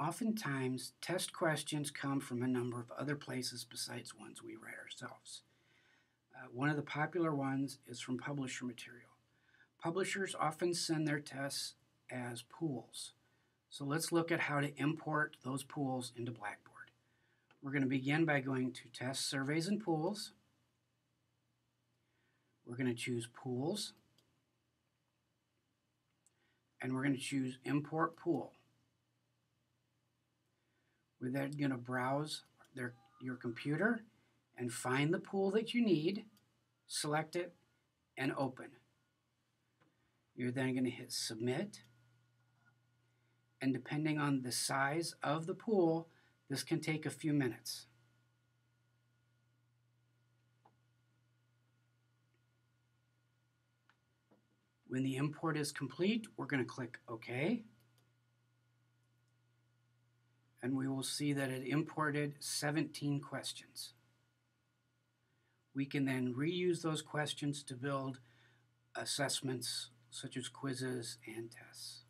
Oftentimes, test questions come from a number of other places besides ones we write ourselves. Uh, one of the popular ones is from publisher material. Publishers often send their tests as pools. So let's look at how to import those pools into Blackboard. We're going to begin by going to Test Surveys and Pools. We're going to choose Pools. And we're going to choose Import Pool. We're then going to browse their, your computer and find the pool that you need, select it, and open. You're then going to hit Submit. And depending on the size of the pool, this can take a few minutes. When the import is complete, we're going to click OK and we will see that it imported 17 questions. We can then reuse those questions to build assessments such as quizzes and tests.